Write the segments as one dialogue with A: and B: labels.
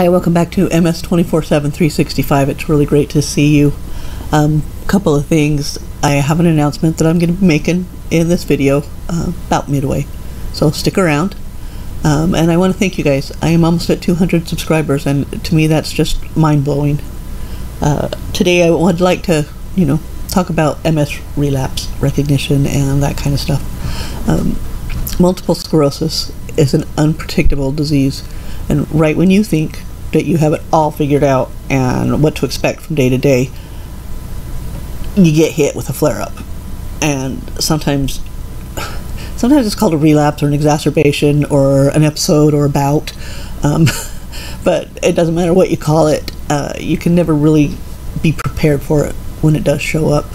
A: Hi, welcome back to MS 24 7 365. It's really great to see you. A um, couple of things. I have an announcement that I'm going to be making in this video uh, about midway, so stick around. Um, and I want to thank you guys. I am almost at 200 subscribers, and to me, that's just mind blowing. Uh, today, I would like to, you know, talk about MS relapse recognition and that kind of stuff. Um, multiple sclerosis is an unpredictable disease, and right when you think that you have it all figured out and what to expect from day to day, you get hit with a flare up. And sometimes sometimes it's called a relapse or an exacerbation or an episode or a bout. Um, but it doesn't matter what you call it, uh, you can never really be prepared for it when it does show up.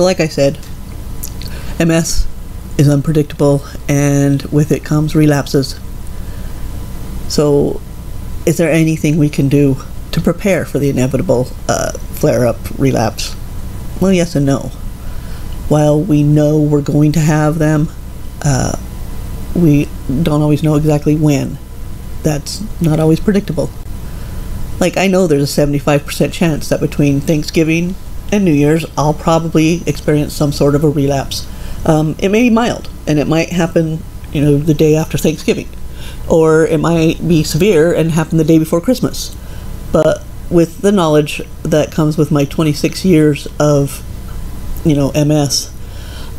A: So, like I said, MS is unpredictable, and with it comes relapses. So, is there anything we can do to prepare for the inevitable uh, flare up relapse? Well, yes and no. While we know we're going to have them, uh, we don't always know exactly when. That's not always predictable. Like, I know there's a 75% chance that between Thanksgiving and New Year's, I'll probably experience some sort of a relapse. Um, it may be mild, and it might happen, you know, the day after Thanksgiving, or it might be severe and happen the day before Christmas. But with the knowledge that comes with my 26 years of, you know, MS,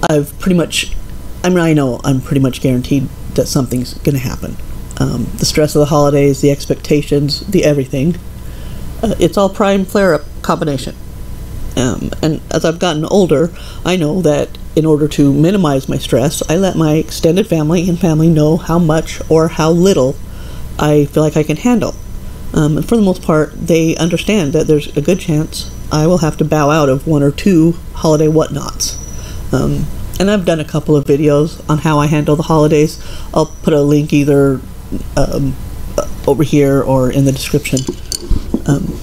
A: I've pretty much, I mean, I know I'm pretty much guaranteed that something's going to happen. Um, the stress of the holidays, the expectations, the everything. Uh, it's all prime flare up combination. Um, and as I've gotten older, I know that in order to minimize my stress, I let my extended family and family know how much or how little I feel like I can handle. Um, and for the most part, they understand that there's a good chance I will have to bow out of one or two holiday whatnots. Um, and I've done a couple of videos on how I handle the holidays. I'll put a link either um, over here or in the description. Um,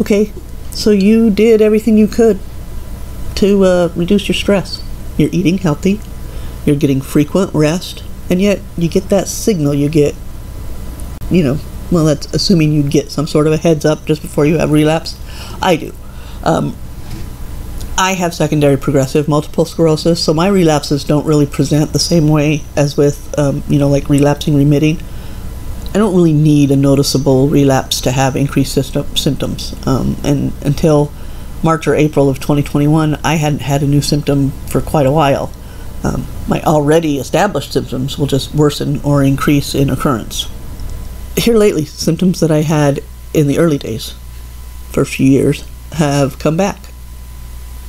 A: okay, so you did everything you could to uh, reduce your stress. You're eating healthy, you're getting frequent rest, and yet you get that signal you get, you know, well, that's assuming you'd get some sort of a heads up just before you have relapse. I do. Um, I have secondary progressive multiple sclerosis, so my relapses don't really present the same way as with, um, you know, like relapsing remitting. I don't really need a noticeable relapse to have increased system, symptoms. Um, and until March or April of 2021, I hadn't had a new symptom for quite a while. Um, my already established symptoms will just worsen or increase in occurrence. Here lately, symptoms that I had in the early days, for a few years, have come back.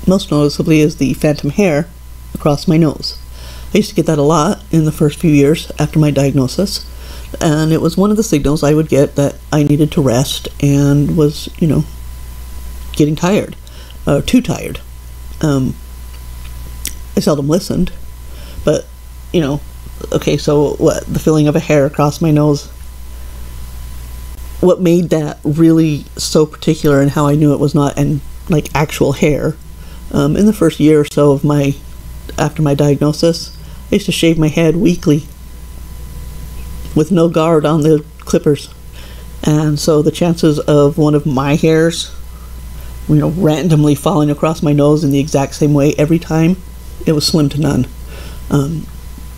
A: Most noticeably is the phantom hair across my nose. I used to get that a lot in the first few years after my diagnosis and it was one of the signals I would get that I needed to rest and was, you know, getting tired, uh, too tired. Um, I seldom listened, but you know, okay, so what? The feeling of a hair across my nose. What made that really so particular and how I knew it was not and like actual hair? Um, in the first year or so of my after my diagnosis, I used to shave my head weekly with no guard on the clippers. And so the chances of one of my hairs, you know, randomly falling across my nose in the exact same way every time, it was slim to none. Um,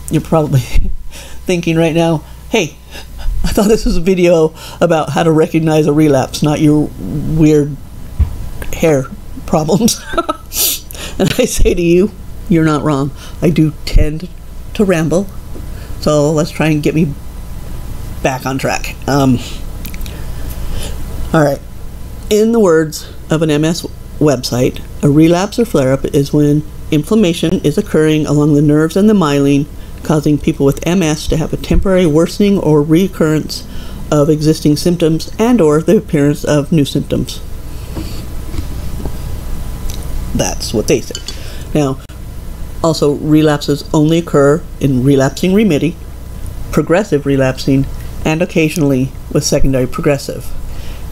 A: you're probably thinking right now, hey, I thought this was a video about how to recognize a relapse, not your weird hair problems. and I say to you, you're not wrong. I do tend to ramble. So let's try and get me back on track. Um, all right. In the words of an MS website, a relapse or flare up is when inflammation is occurring along the nerves and the myelin, causing people with MS to have a temporary worsening or recurrence of existing symptoms and or the appearance of new symptoms. That's what they say. Now, also, relapses only occur in relapsing remitting, progressive relapsing, and occasionally with secondary progressive.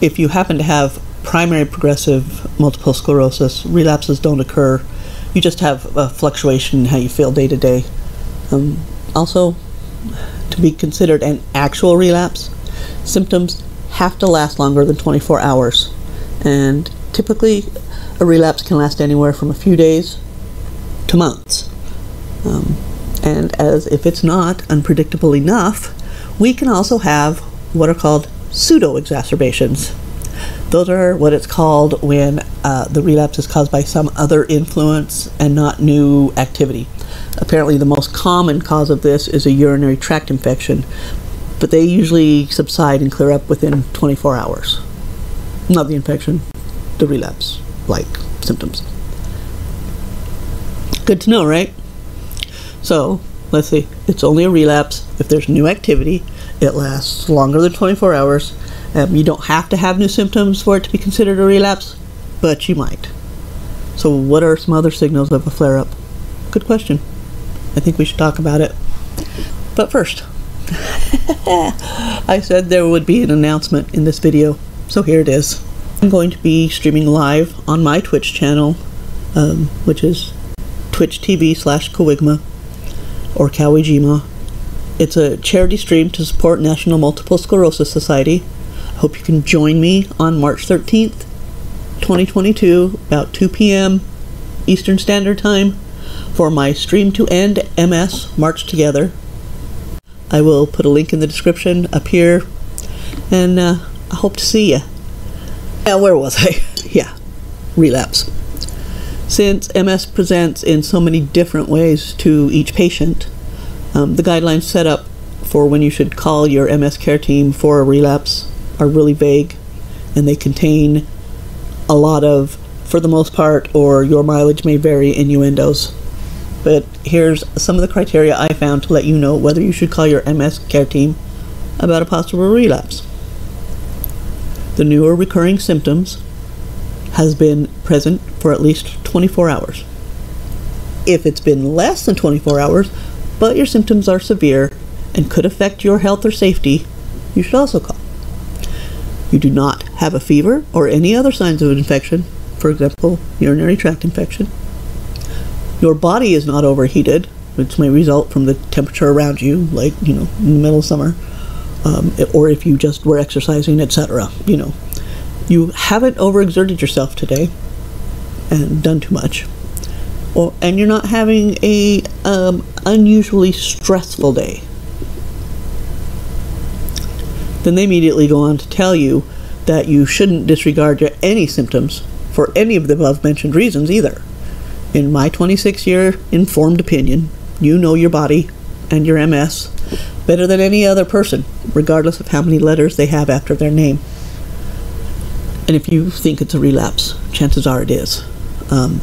A: If you happen to have primary progressive multiple sclerosis, relapses don't occur. You just have a fluctuation in how you feel day to day. Um, also, to be considered an actual relapse, symptoms have to last longer than 24 hours. And typically, a relapse can last anywhere from a few days to months. Um, and as if it's not unpredictable enough, we can also have what are called pseudo exacerbations. Those are what it's called when uh, the relapse is caused by some other influence and not new activity. Apparently, the most common cause of this is a urinary tract infection, but they usually subside and clear up within 24 hours. Not the infection, the relapse like symptoms. Good to know, right? So, let's see, it's only a relapse if there's new activity. It lasts longer than 24 hours. Um, you don't have to have new symptoms for it to be considered a relapse, but you might. So, what are some other signals of a flare up? Good question. I think we should talk about it. But first, I said there would be an announcement in this video, so here it is. I'm going to be streaming live on my Twitch channel, um, which is Twitch TV slash Kawigma or Kawijima. It's a charity stream to support National Multiple Sclerosis Society. I hope you can join me on March 13th, 2022, about 2 p.m. Eastern Standard Time, for my Stream to End MS March Together. I will put a link in the description up here, and uh, I hope to see you. Yeah, where was I? yeah, relapse. Since MS presents in so many different ways to each patient, um, the guidelines set up for when you should call your MS care team for a relapse are really vague and they contain a lot of, for the most part, or your mileage may vary innuendos. But here's some of the criteria I found to let you know whether you should call your MS care team about a possible relapse. The newer recurring symptoms has been present for at least 24 hours. If it's been less than 24 hours, but your symptoms are severe and could affect your health or safety, you should also call. You do not have a fever or any other signs of infection, for example, urinary tract infection. Your body is not overheated, which may result from the temperature around you, like, you know, in the middle of summer, um, or if you just were exercising, etc. You know, you haven't overexerted yourself today and done too much or and you're not having a um, unusually stressful day then they immediately go on to tell you that you shouldn't disregard any symptoms for any of the above mentioned reasons either. In my 26 year informed opinion you know your body and your ms better than any other person regardless of how many letters they have after their name and if you think it's a relapse, chances are it is. Um,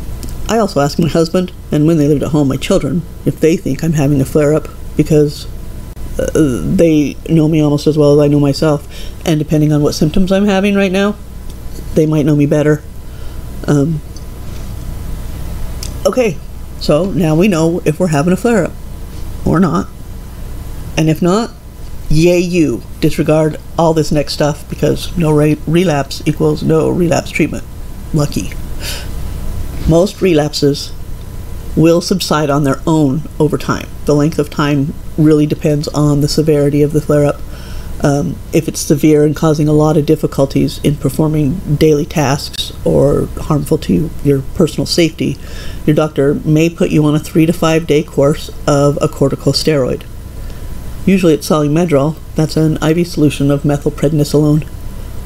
A: I also ask my husband, and when they lived at home, my children, if they think I'm having a flare up because uh, they know me almost as well as I know myself. And depending on what symptoms I'm having right now, they might know me better. Um, okay, so now we know if we're having a flare up or not. And if not, yay you disregard all this next stuff because no re- relapse equals no relapse treatment. Lucky. Most relapses will subside on their own over time. The length of time really depends on the severity of the flare-up. Um, if it's severe and causing a lot of difficulties in performing daily tasks or harmful to your personal safety, your doctor may put you on a three to five day course of a corticosteroid. Usually it's Solu-Medrol. That's an IV solution of methylprednisolone.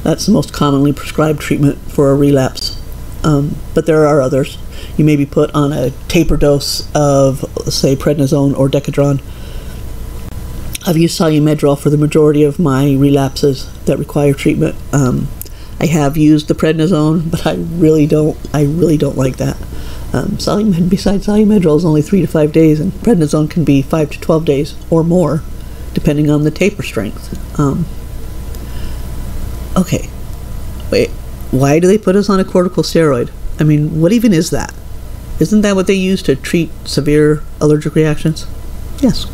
A: That's the most commonly prescribed treatment for a relapse. Um, but there are others. You may be put on a taper dose of, say, prednisone or Decadron. I've used Solu-Medrol for the majority of my relapses that require treatment. Um, I have used the prednisone, but I really don't. I really don't like that. Um, besides Solu-Medrol is only three to five days, and prednisone can be five to twelve days or more depending on the taper strength. Um, okay, wait, why do they put us on a corticosteroid? I mean, what even is that? Isn't that what they use to treat severe allergic reactions? Yes.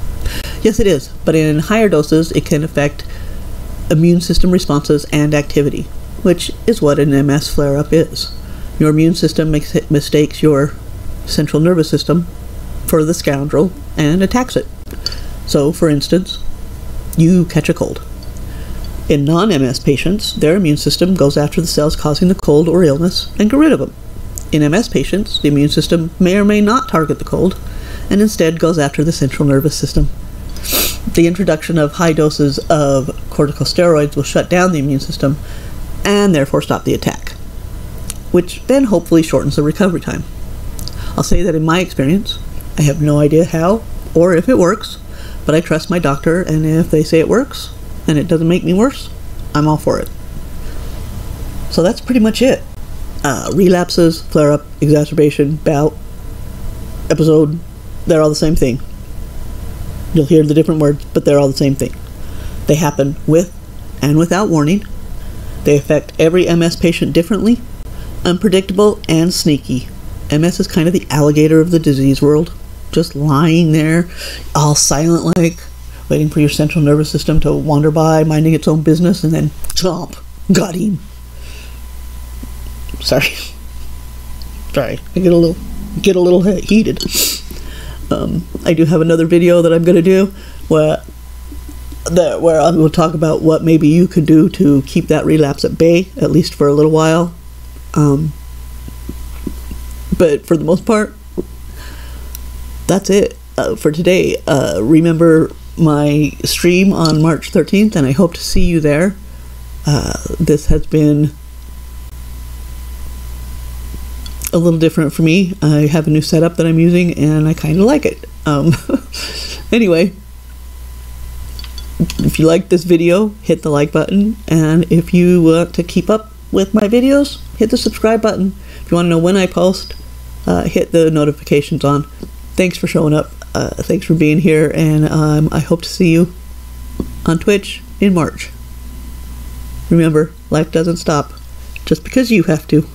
A: Yes, it is. But in higher doses, it can affect immune system responses and activity, which is what an MS flare up is. Your immune system makes it, mistakes your central nervous system for the scoundrel and attacks it. So, for instance, you catch a cold. In non MS patients, their immune system goes after the cells causing the cold or illness and get rid of them. In MS patients, the immune system may or may not target the cold and instead goes after the central nervous system. The introduction of high doses of corticosteroids will shut down the immune system and therefore stop the attack, which then hopefully shortens the recovery time. I'll say that in my experience, I have no idea how or if it works, but I trust my doctor, and if they say it works and it doesn't make me worse, I'm all for it. So that's pretty much it. Uh, relapses, flare up, exacerbation, bout, episode, they're all the same thing. You'll hear the different words, but they're all the same thing. They happen with and without warning. They affect every MS patient differently, unpredictable, and sneaky. MS is kind of the alligator of the disease world, just lying there, all silent like, waiting for your central nervous system to wander by, minding its own business, and then chomp, got him. Sorry. Sorry, I get a little get a little heated. Um, I do have another video that I'm going to do where that where I will talk about what maybe you could do to keep that relapse at bay at least for a little while. Um, but for the most part, that's it uh, for today. Uh, remember my stream on March 13th, and I hope to see you there. Uh, this has been a little different for me. I have a new setup that I'm using, and I kind of like it. Um, anyway, if you like this video, hit the like button, and if you want to keep up with my videos, hit the subscribe button. If you want to know when I post, uh, hit the notifications on. Thanks for showing up. Uh, thanks for being here, and um, I hope to see you on Twitch in March. Remember, life doesn't stop just because you have to.